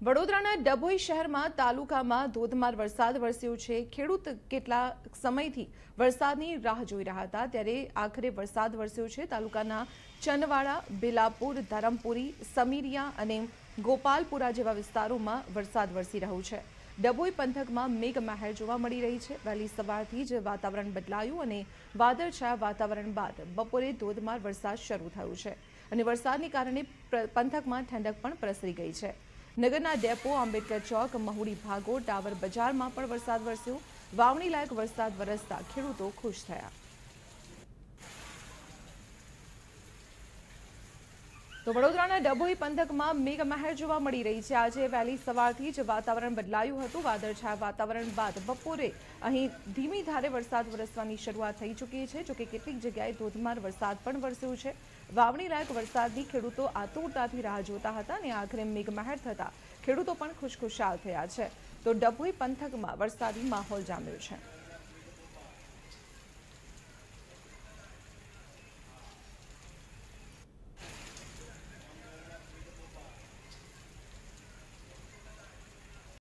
વડોદરાના ડભોઈ શહેરમાં તાલુકામાં ધોધમાર વરસાદ વરસ્યો છે. ખેડૂત કેટલા સમયથી વરસાદની રાહ જોઈ રહ્યા હતા, ત્યારે આખરે વરસાદ વરસ્યો છે. તાલુકાના ચનવાડા, બિલાપુર, ધરમપુરી, સમીરિયા અને ગોપાલપુરા જેવા વિસ્તારોમાં વરસાદ વરસી રહ્યો છે. ડભોઈ પંથકમાં મેઘમહેર જોવા મળી રહી છે. વહેલી સવારથી જ વાતાવરણ બદલાયું અને વાદળછાયા વાતાવરણ બાદ બપોરે ધોધમાર વરસાદ શરૂ થયો છે અને વરસાદને કારણે પંથકમાં ઠંડક પણ પ્રસરી ગઈ છે. નગરના ડેપો, આંબેડકર ચોક, મહુડી ભાગો ટાવર બજારમાં પણ વરસાદ વરસ્યો. વાવણી લાયક વરસાદ વરસતા ખેડૂતો ખુશ થયા. તો વડોદરાના ડભોઈ પંથકમાં મેઘમહેર જોવા મળી રહી છે. આજે વહેલી સવારથી જ વાતાવરણ બદલાયું હતું. વાદળછાયા વાતાવરણ બાદ બપોરે અહીં ધીમી ધારે વરસાદ વરસવાની શરૂઆત થઈ ચૂકી છે, જોકે કેટલીક જગ્યાએ ધોધમાર વરસાદ પણ વરસ્યો છે. વાવણી લાયક વરસાદની ખેડૂતો આતુરતાથી રાહ જોતા હતા અને આખરે મેઘમહેર થતા ખેડૂતો પણ ખુશખુશાલ થયા છે. તો ડભોઈ પંથકમાં વરસાદી માહોલ જામ્યો છે.